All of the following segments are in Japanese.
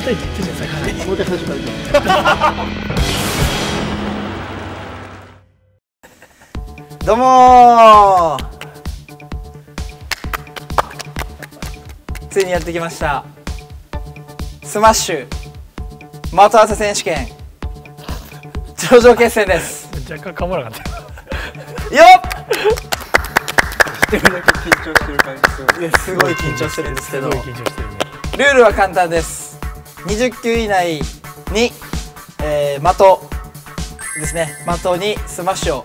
痛いって言ってるじゃんさっきもう一回最初からい。くどうもつい。にやってきましたスマッシュ的当て選手権頂上決戦です若干かまなかったよ一人だけ緊張してる感じすごい。緊張してるんですけどルールは簡単です20球以内に、えー、的ですね。的にスマッシュを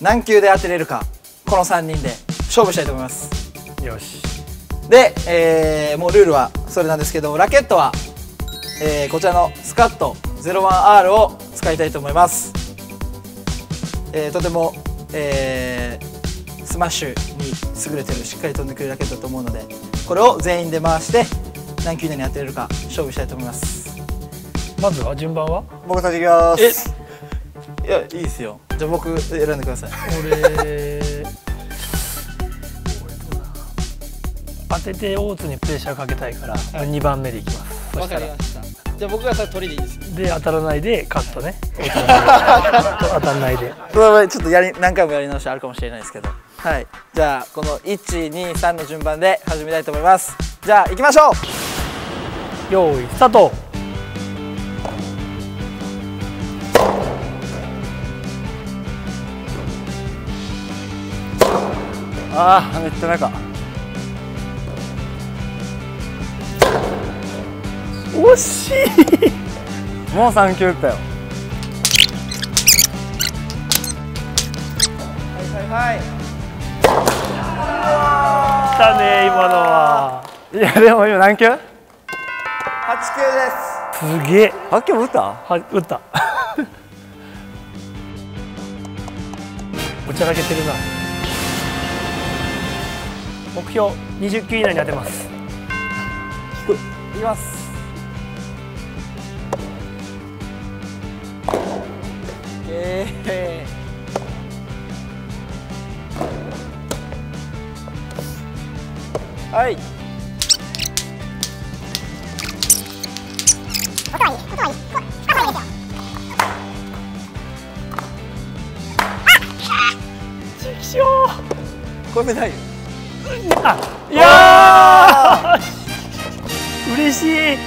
何球で当てれるかこの3人で勝負したいと思います。よし。で、えーもうルールはそれなんですけどラケットは、えーこちらのスカット 01R を使いたいと思います、えーとても、えースマッシュに優れてるしっかり飛んでくれるラケットだと思うのでこれを全員で回して何球以内に当てれるか勝負したいと思います。まずは順番は？僕たちいきます。いやいいですよ。じゃあ僕選んでください。俺当てて大津にプレッシャーかけたいから、2番目でいきます。そしたら。した。じゃあ僕がさ取りでいいです。で当たらないでカットね。当たらないで。ちょっとやり何回もやり直しあるかもしれないですけど。はい。じゃあこの123の順番で始めたいと思います。じゃあ行きましょう用意スタート。ああめっちゃ中。惜しい。もう3球打ったよ。はいはい。来たね今のは。いやでも今何球？8球です。すげえ。8球も打った？は打った。おちゃらけてるな。目標20球以内に当てます。いきます。えー。はいこれない。よい。やー嬉しい。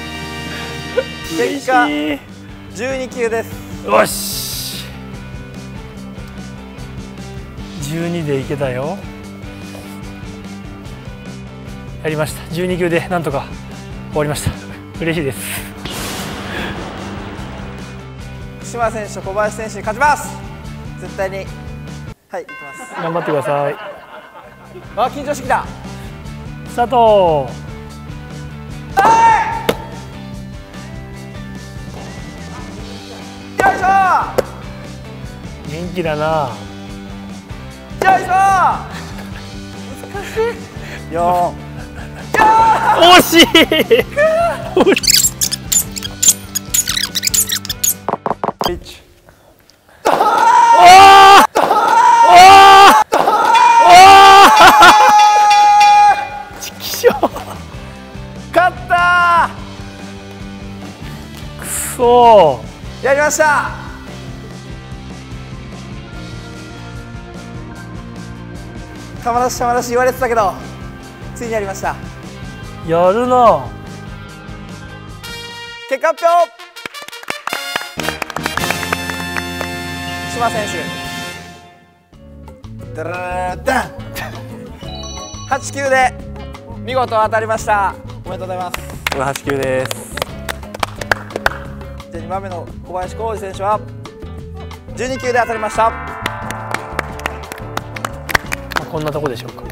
結果12球ですよし12でい。けたよやりました12球でなんとか終わりました嬉しい。です島選手と小林選手に勝ちます。絶対に。はい行きます。頑張ってください。あ緊張してきた。スタート。よいしょ元気だな。よいしょ4 惜しいそーやりました。たまらしたまらし言われてたけどついにやりました。やるな。結果発表。島選手。ダラダン8球で見事当たりました。おめでとうございます。これ8球ですじゃあ2番目の小林浩二選手は12球で当たりました。まあこんなとこでしょうか。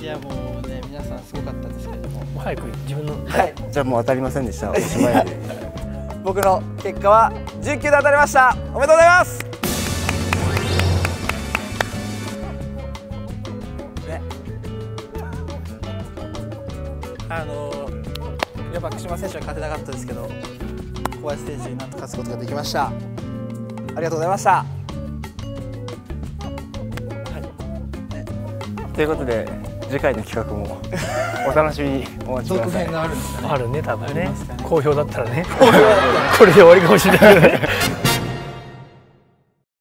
いやもうね皆さんすごかったですけれども。もう早く自分の。はい。じゃあもう当たりませんでした。おしまいで。僕の結果は19で当たりました。おめでとうございます。ね。あのー、やっぱ福島選手は勝てなかったですけど小林選手になんと勝つことができました。ありがとうございました。ということで次回の企画も お楽しみにお待ちください。続編があるんですかね。あるね多分ね。ね。好評だったらね。これで終わりかもしれない